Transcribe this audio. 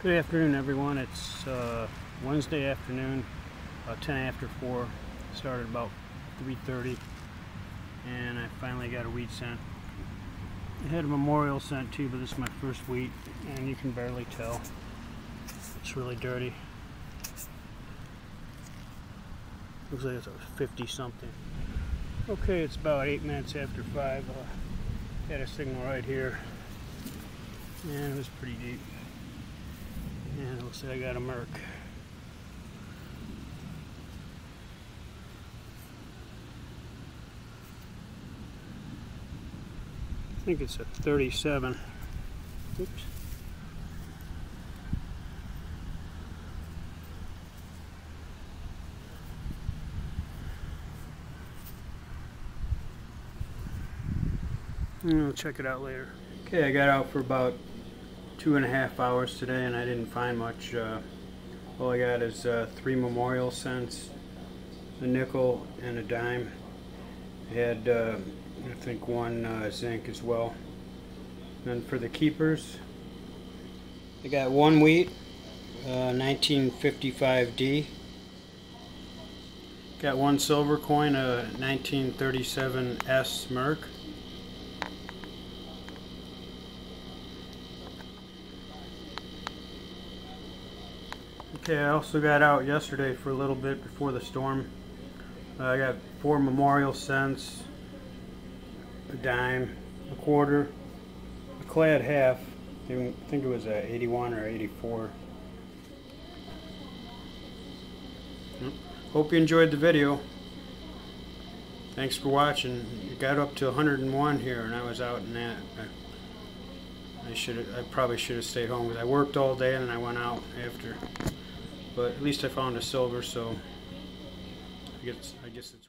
Good afternoon, everyone. It's uh, Wednesday afternoon, about 10 after 4. Started about 3.30, and I finally got a wheat cent. I had a memorial cent too, but this is my first wheat, and you can barely tell. It's really dirty. Looks like it's a 50 something. Okay, it's about 8 minutes after 5. Uh, had a signal right here, and it was pretty deep. Looks like I got a Merc. I think it's a 37. Oops. I'll check it out later. Okay, I got out for about two and a half hours today and I didn't find much. Uh, all I got is uh, three memorial cents, a nickel, and a dime. I had, uh, I think, one uh, zinc as well. And for the keepers, I got one wheat, 1955D. Uh, got one silver coin, a 1937S Merc. Okay, I also got out yesterday for a little bit before the storm. Uh, I got four memorial cents, a dime, a quarter, a clad half. I think it was a 81 or 84. Hope you enjoyed the video. Thanks for watching. It got up to 101 here, and I was out in that. Should I probably should have stayed home because I worked all day and then I went out after. But at least I found a silver, so I guess I guess it's